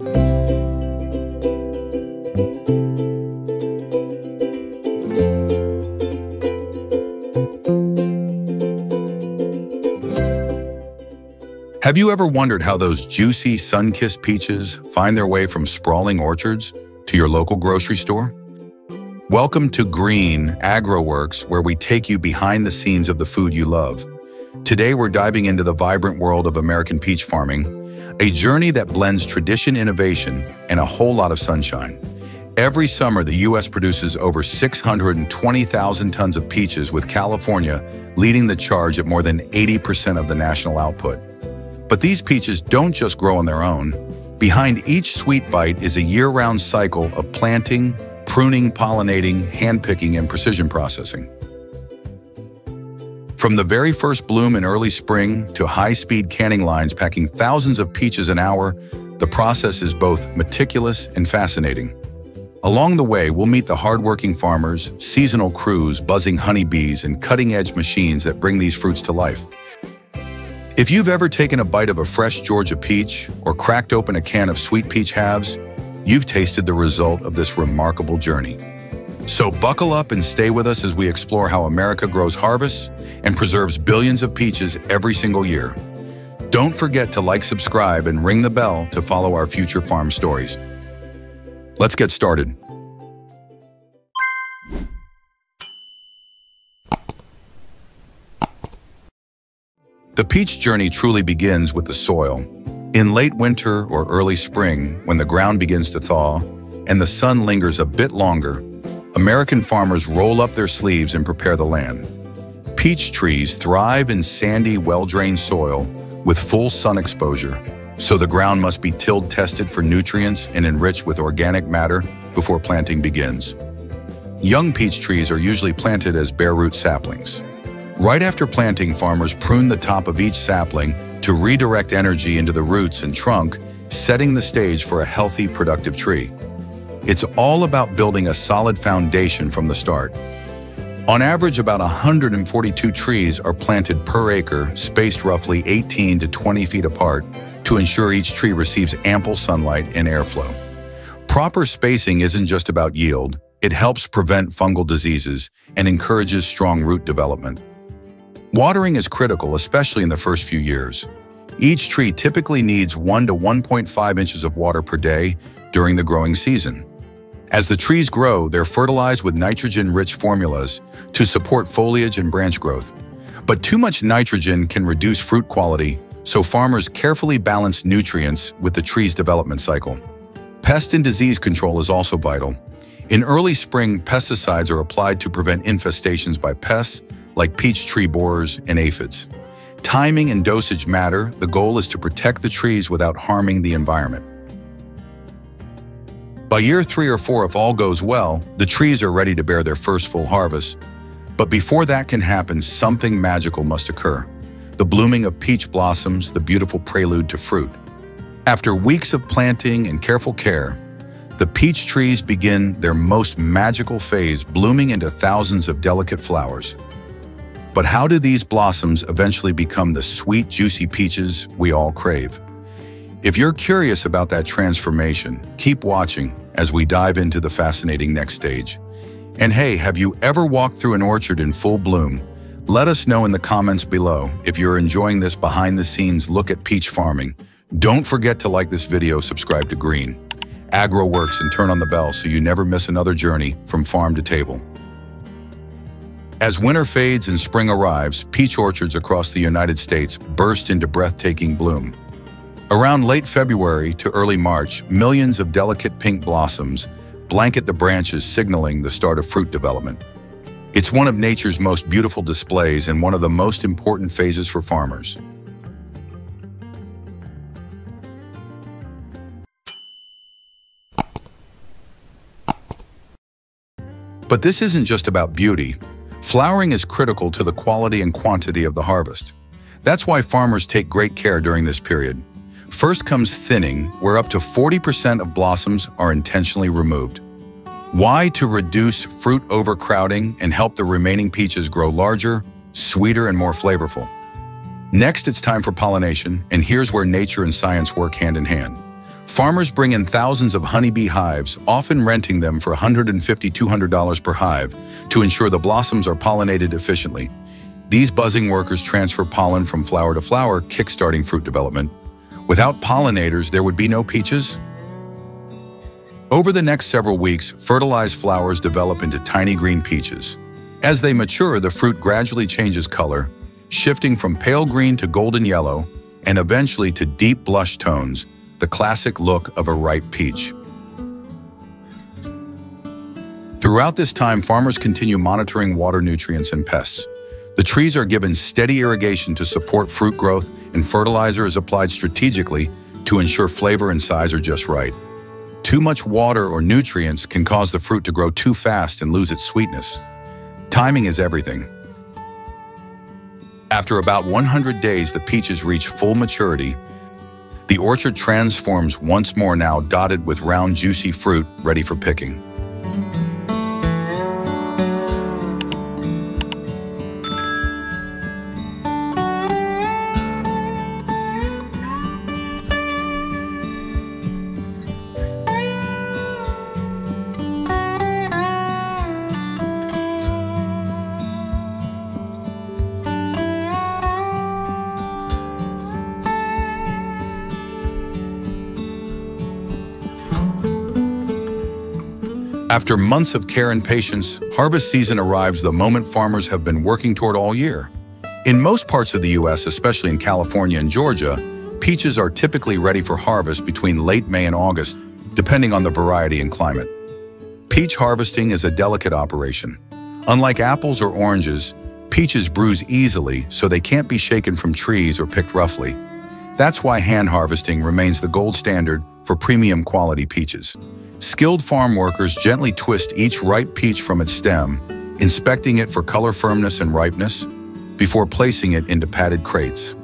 Have you ever wondered how those juicy, sun-kissed peaches find their way from sprawling orchards to your local grocery store? Welcome to Green AgroWorks, where we take you behind the scenes of the food you love. Today, we're diving into the vibrant world of American peach farming, a journey that blends tradition, innovation, and a whole lot of sunshine. Every summer, the U.S. produces over 620,000 tons of peaches, with California leading the charge at more than 80% of the national output. But these peaches don't just grow on their own. Behind each sweet bite is a year-round cycle of planting, pruning, pollinating, handpicking, and precision processing. From the very first bloom in early spring to high-speed canning lines packing thousands of peaches an hour, the process is both meticulous and fascinating. Along the way, we'll meet the hardworking farmers, seasonal crews, buzzing honeybees, and cutting-edge machines that bring these fruits to life. If you've ever taken a bite of a fresh Georgia peach or cracked open a can of sweet peach halves, you've tasted the result of this remarkable journey. So buckle up and stay with us as we explore how America grows harvests and preserves billions of peaches every single year. Don't forget to like, subscribe, and ring the bell to follow our future farm stories. Let's get started. The peach journey truly begins with the soil. In late winter or early spring, when the ground begins to thaw and the sun lingers a bit longer, American farmers roll up their sleeves and prepare the land. Peach trees thrive in sandy, well-drained soil with full sun exposure, so the ground must be tilled tested for nutrients and enriched with organic matter before planting begins. Young peach trees are usually planted as bare root saplings. Right after planting, farmers prune the top of each sapling to redirect energy into the roots and trunk, setting the stage for a healthy, productive tree. It's all about building a solid foundation from the start. On average, about 142 trees are planted per acre, spaced roughly 18 to 20 feet apart, to ensure each tree receives ample sunlight and airflow. Proper spacing isn't just about yield, it helps prevent fungal diseases and encourages strong root development. Watering is critical, especially in the first few years. Each tree typically needs 1 to 1.5 inches of water per day during the growing season. As the trees grow, they're fertilized with nitrogen-rich formulas to support foliage and branch growth. But too much nitrogen can reduce fruit quality, so farmers carefully balance nutrients with the tree's development cycle. Pest and disease control is also vital. In early spring, pesticides are applied to prevent infestations by pests like peach tree borers and aphids. Timing and dosage matter. The goal is to protect the trees without harming the environment. By year three or four, if all goes well, the trees are ready to bear their first full harvest. But before that can happen, something magical must occur. The blooming of peach blossoms, the beautiful prelude to fruit. After weeks of planting and careful care, the peach trees begin their most magical phase, blooming into thousands of delicate flowers. But how do these blossoms eventually become the sweet, juicy peaches we all crave? If you're curious about that transformation, keep watching as we dive into the fascinating next stage. And hey, have you ever walked through an orchard in full bloom? Let us know in the comments below if you're enjoying this behind-the-scenes look at peach farming. Don't forget to like this video, subscribe to Green, AgroWorks, and turn on the bell so you never miss another journey from farm to table. As winter fades and spring arrives, peach orchards across the United States burst into breathtaking bloom. Around late February to early March, millions of delicate pink blossoms blanket the branches signaling the start of fruit development. It's one of nature's most beautiful displays and one of the most important phases for farmers. But this isn't just about beauty. Flowering is critical to the quality and quantity of the harvest. That's why farmers take great care during this period. First comes thinning, where up to 40% of blossoms are intentionally removed. Why? To reduce fruit overcrowding and help the remaining peaches grow larger, sweeter, and more flavorful. Next, it's time for pollination, and here's where nature and science work hand in hand. Farmers bring in thousands of honeybee hives, often renting them for $150, $200 per hive, to ensure the blossoms are pollinated efficiently. These buzzing workers transfer pollen from flower to flower, kickstarting fruit development. Without pollinators, there would be no peaches. Over the next several weeks, fertilized flowers develop into tiny green peaches. As they mature, the fruit gradually changes color, shifting from pale green to golden yellow, and eventually to deep blush tones, the classic look of a ripe peach. Throughout this time, farmers continue monitoring water nutrients and pests. The trees are given steady irrigation to support fruit growth and fertilizer is applied strategically to ensure flavor and size are just right. Too much water or nutrients can cause the fruit to grow too fast and lose its sweetness. Timing is everything. After about 100 days, the peaches reach full maturity the orchard transforms once more now dotted with round juicy fruit ready for picking. After months of care and patience, harvest season arrives the moment farmers have been working toward all year. In most parts of the U.S., especially in California and Georgia, peaches are typically ready for harvest between late May and August, depending on the variety and climate. Peach harvesting is a delicate operation. Unlike apples or oranges, peaches bruise easily so they can't be shaken from trees or picked roughly. That's why hand harvesting remains the gold standard for premium quality peaches. Skilled farm workers gently twist each ripe peach from its stem, inspecting it for color firmness and ripeness, before placing it into padded crates.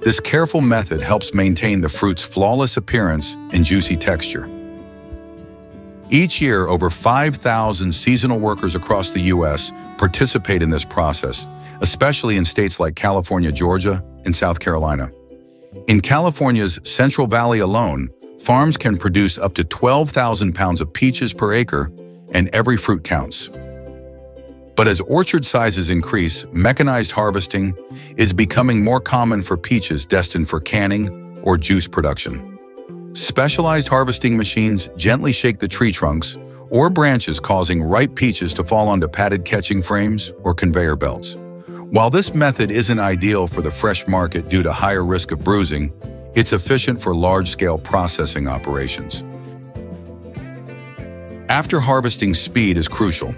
This careful method helps maintain the fruit's flawless appearance and juicy texture. Each year, over 5,000 seasonal workers across the U.S. participate in this process, especially in states like California, Georgia, and South Carolina. In California's Central Valley alone, Farms can produce up to 12,000 pounds of peaches per acre, and every fruit counts. But as orchard sizes increase, mechanized harvesting is becoming more common for peaches destined for canning or juice production. Specialized harvesting machines gently shake the tree trunks or branches causing ripe peaches to fall onto padded catching frames or conveyor belts. While this method isn't ideal for the fresh market due to higher risk of bruising, it's efficient for large-scale processing operations. After harvesting speed is crucial.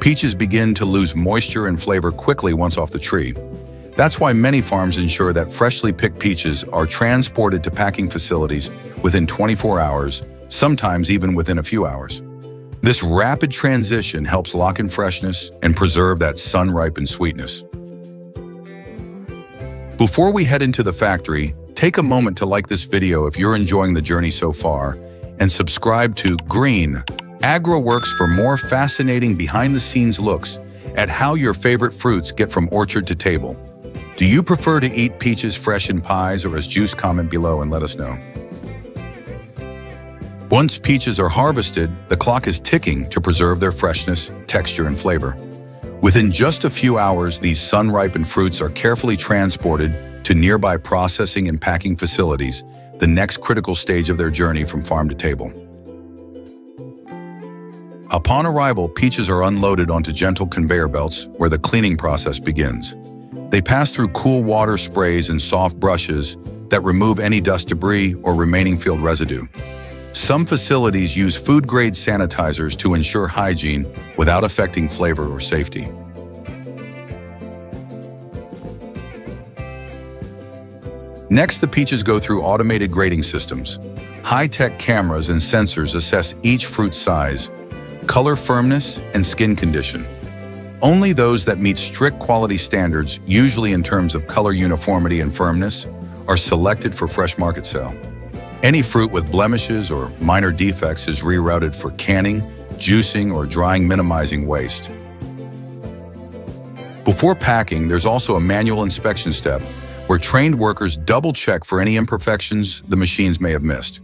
Peaches begin to lose moisture and flavor quickly once off the tree. That's why many farms ensure that freshly picked peaches are transported to packing facilities within 24 hours, sometimes even within a few hours. This rapid transition helps lock in freshness and preserve that sun-ripened sweetness. Before we head into the factory, Take a moment to like this video if you're enjoying the journey so far, and subscribe to Green, AgroWorks for more fascinating behind-the-scenes looks at how your favorite fruits get from orchard to table. Do you prefer to eat peaches fresh in pies or as juice? Comment below and let us know. Once peaches are harvested, the clock is ticking to preserve their freshness, texture, and flavor. Within just a few hours, these sun-ripened fruits are carefully transported to nearby processing and packing facilities, the next critical stage of their journey from farm to table. Upon arrival, peaches are unloaded onto gentle conveyor belts where the cleaning process begins. They pass through cool water sprays and soft brushes that remove any dust debris or remaining field residue. Some facilities use food-grade sanitizers to ensure hygiene without affecting flavor or safety. Next, the peaches go through automated grading systems. High-tech cameras and sensors assess each fruit size, color firmness, and skin condition. Only those that meet strict quality standards, usually in terms of color uniformity and firmness, are selected for fresh market sale. Any fruit with blemishes or minor defects is rerouted for canning, juicing, or drying minimizing waste. Before packing, there's also a manual inspection step where trained workers double-check for any imperfections the machines may have missed.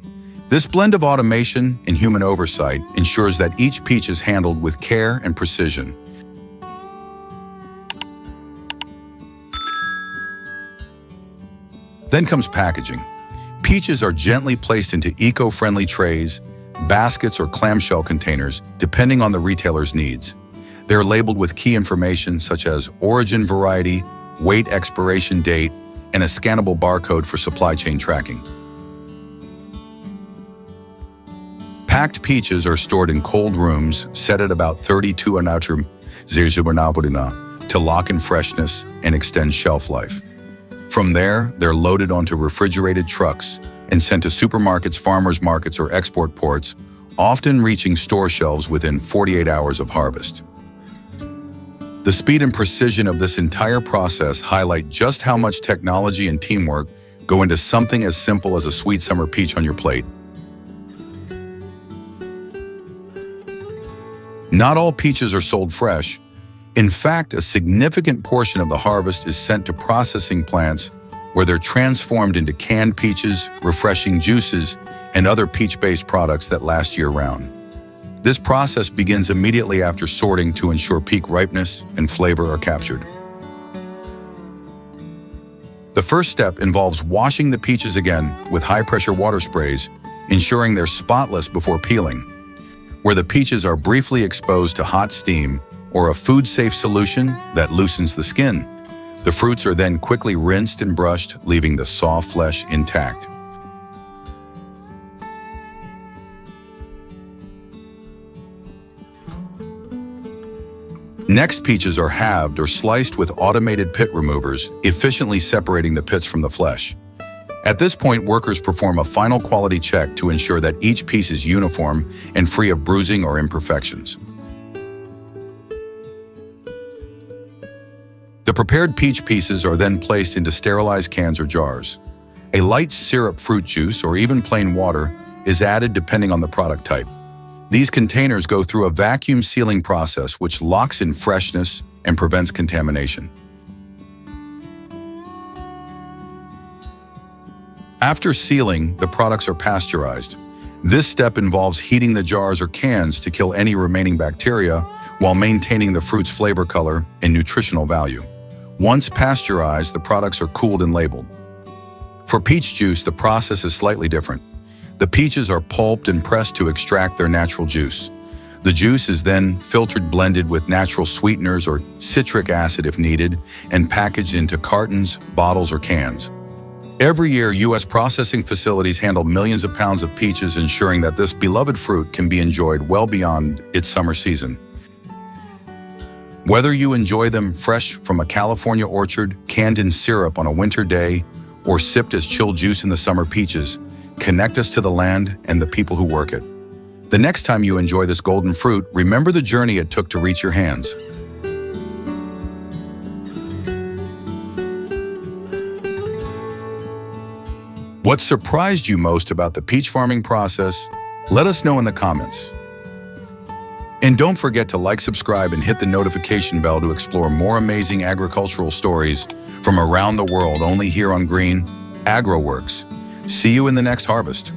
This blend of automation and human oversight ensures that each peach is handled with care and precision. Then comes packaging. Peaches are gently placed into eco-friendly trays, baskets, or clamshell containers, depending on the retailer's needs. They're labeled with key information such as origin variety, weight expiration date, and a scannable barcode for supply chain tracking. Packed peaches are stored in cold rooms set at about 32 anatum to lock in freshness and extend shelf life. From there, they're loaded onto refrigerated trucks and sent to supermarkets, farmers markets, or export ports, often reaching store shelves within 48 hours of harvest. The speed and precision of this entire process highlight just how much technology and teamwork go into something as simple as a sweet summer peach on your plate. Not all peaches are sold fresh, in fact, a significant portion of the harvest is sent to processing plants where they're transformed into canned peaches, refreshing juices, and other peach-based products that last year-round. This process begins immediately after sorting to ensure peak ripeness and flavor are captured. The first step involves washing the peaches again with high-pressure water sprays, ensuring they're spotless before peeling. Where the peaches are briefly exposed to hot steam, or a food-safe solution that loosens the skin. The fruits are then quickly rinsed and brushed, leaving the soft flesh intact. Next, peaches are halved or sliced with automated pit removers, efficiently separating the pits from the flesh. At this point, workers perform a final quality check to ensure that each piece is uniform and free of bruising or imperfections. The prepared peach pieces are then placed into sterilized cans or jars. A light syrup fruit juice or even plain water is added depending on the product type. These containers go through a vacuum sealing process which locks in freshness and prevents contamination. After sealing, the products are pasteurized. This step involves heating the jars or cans to kill any remaining bacteria while maintaining the fruit's flavor color and nutritional value. Once pasteurized, the products are cooled and labeled. For peach juice, the process is slightly different. The peaches are pulped and pressed to extract their natural juice. The juice is then filtered blended with natural sweeteners or citric acid if needed and packaged into cartons, bottles, or cans. Every year, U.S. processing facilities handle millions of pounds of peaches ensuring that this beloved fruit can be enjoyed well beyond its summer season. Whether you enjoy them fresh from a California orchard, canned in syrup on a winter day, or sipped as chilled juice in the summer peaches, connect us to the land and the people who work it. The next time you enjoy this golden fruit, remember the journey it took to reach your hands. What surprised you most about the peach farming process? Let us know in the comments. And don't forget to like, subscribe, and hit the notification bell to explore more amazing agricultural stories from around the world only here on Green AgroWorks. See you in the next harvest.